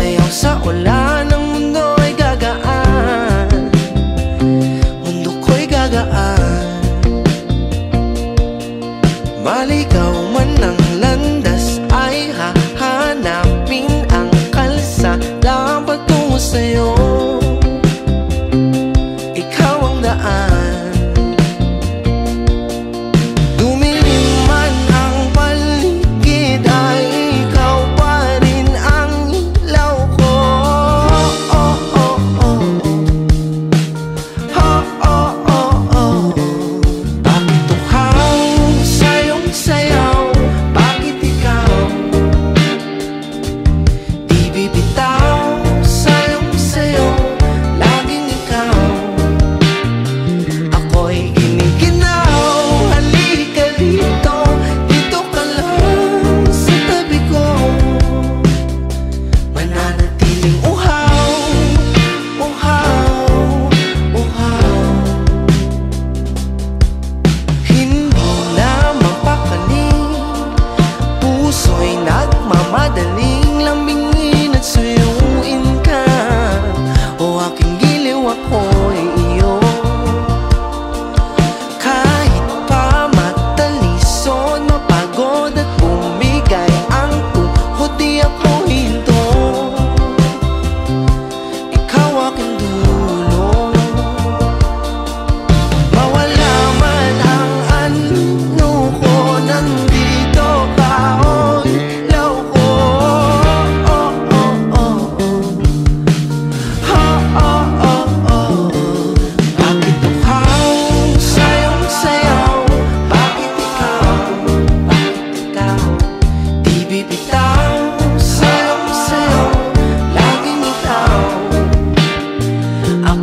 Sayaw sa ulan Ang mundo ay gagaan. Mundo ko'y gagaan. Maligaw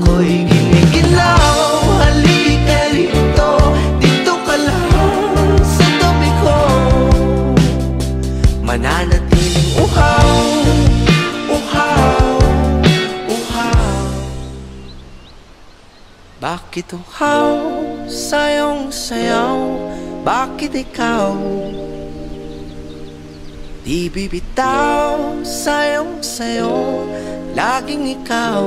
Ako'y giniginaw Halika rito Dito ka lang sa tabi ko. Mananatiling uhaw Uhaw Uhaw. Bakit uhaw Sayong sayaw? Bakit ikaw? Di bibitaw Sayong sayo Laging ikaw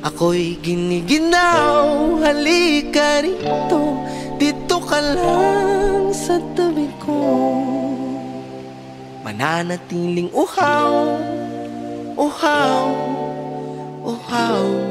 Ako'y giniginaw Halika rito. Dito ka lang sa tabi ko. Mananatiling uhaw Uhaw Uhaw